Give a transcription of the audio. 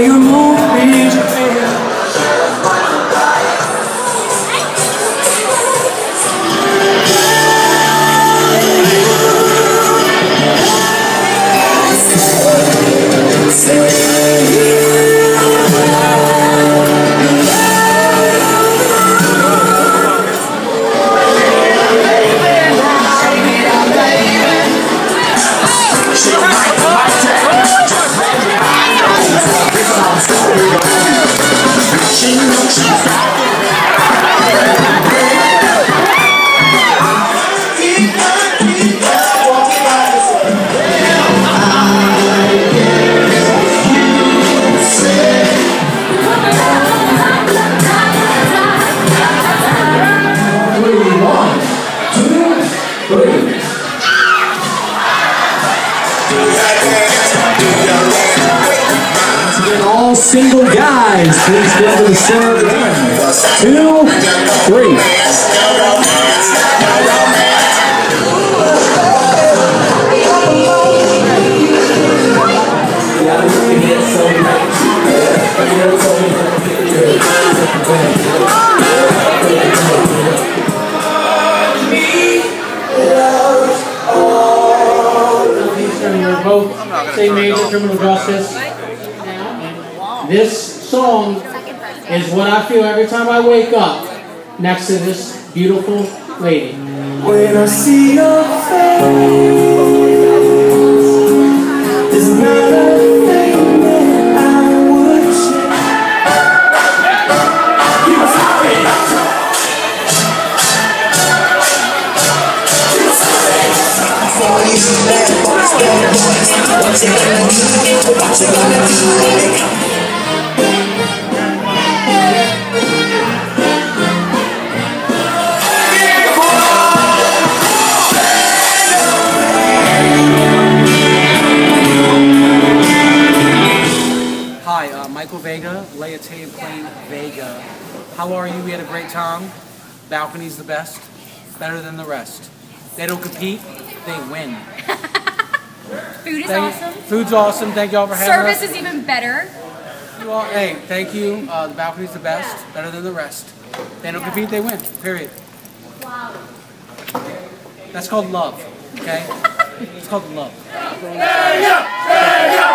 you move Three. Audience, please give the sir one, two, three. Eastern, we're both same major criminal justice. This song is what I feel every time I wake up next to this beautiful lady. When I see your face, there's not a thing that I would change. You sorry. Hi, uh, Michael Vega, Leotea Plain Vega. How are you? We had a great time. Balcony's the best, better than the rest. They don't compete, they win. Food is Thank- awesome. Food's awesome. Thank y'all for having Service us. Service is even better. You all, hey, thank you. Uh, the balcony's the best, better than the rest. They don't compete, they win. Period. Wow. That's called love. Okay? It's called love. Hey, yeah, hey, yeah.